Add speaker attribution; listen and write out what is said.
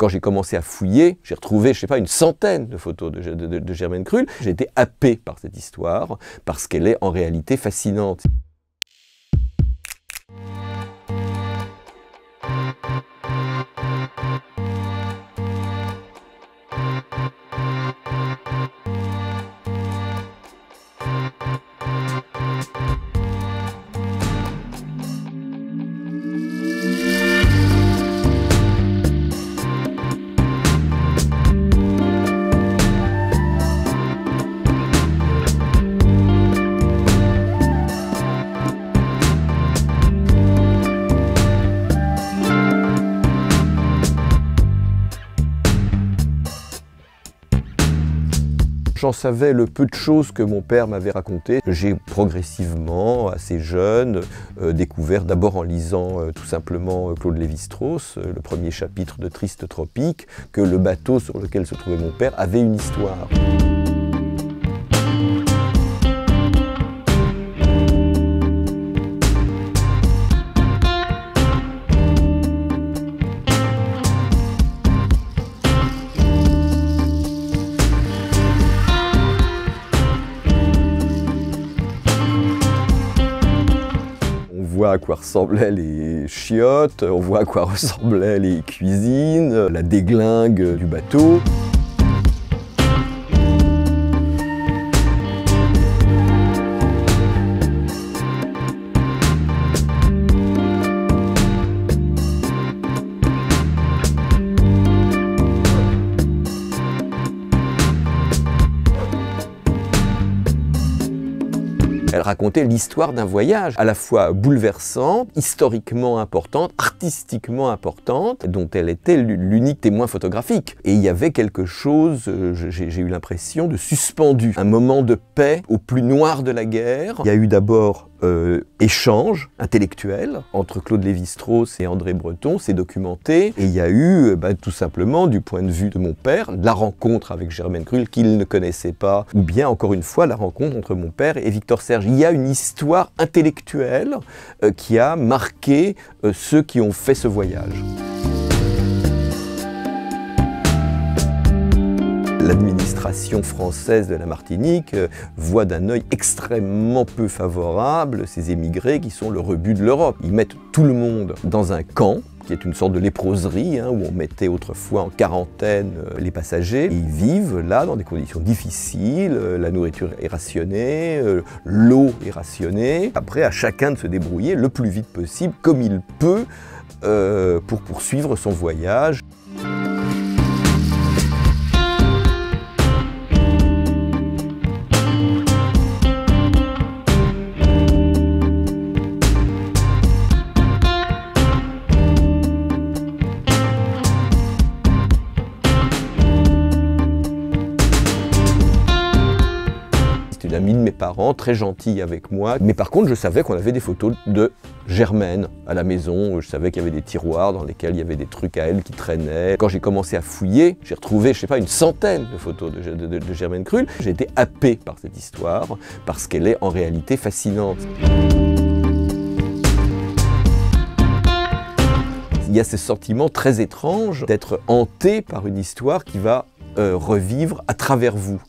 Speaker 1: Quand j'ai commencé à fouiller, j'ai retrouvé, je sais pas, une centaine de photos de, Germaine Krull. J'ai été happé par cette histoire parce qu'elle est en réalité fascinante. J'en savais le peu de choses que mon père m'avait raconté. J'ai progressivement, assez jeune, euh, découvert d'abord en lisant euh, tout simplement euh, Claude Lévi-Strauss, le premier chapitre de Triste Tropique, que le bateau sur lequel se trouvait mon père avait une histoire. Voit à quoi ressemblaient les chiottes, on voit à quoi ressemblaient les cuisines, la déglingue du bateau. Elle racontait l'histoire d'un voyage à la fois bouleversante, historiquement importante, artistiquement importante, dont elle était l'unique témoin photographique. Et il y avait quelque chose, euh, j'ai eu l'impression, de suspendu, un moment de paix au plus noir de la guerre. Il y a eu d'abord euh, échange intellectuel entre Claude Lévi-Strauss et André Breton, c'est documenté. Et il y a eu, euh, bah, tout simplement, du point de vue de mon père, la rencontre avec Germaine Krull qu'il ne connaissait pas, ou bien, encore une fois, la rencontre entre mon père et Victor Serge. Il y a une histoire intellectuelle euh, qui a marqué ceux qui ont fait ce voyage. L'administration française de la Martinique euh, voit d'un œil extrêmement peu favorable ces émigrés qui sont le rebut de l'Europe. Ils mettent tout le monde dans un camp qui est une sorte de léproserie, hein, où on mettait autrefois en quarantaine euh, les passagers. ils vivent là dans des conditions difficiles, euh, la nourriture est rationnée, l'eau est rationnée. Après, à chacun de se débrouiller le plus vite possible, comme il peut, pour poursuivre son voyage. Une amie de mes parents, très gentille avec moi. Mais par contre, je savais qu'on avait des photos de Germaine à la maison. Je savais qu'il y avait des tiroirs dans lesquels il y avait des trucs à elle qui traînaient. Quand j'ai commencé à fouiller, j'ai retrouvé, je sais pas, une centaine de photos de, Germaine Krull. J'ai été happé par cette histoire parce qu'elle est en réalité fascinante. Il y a ce sentiment très étrange d'être hanté par une histoire qui va euh, revivre à travers vous.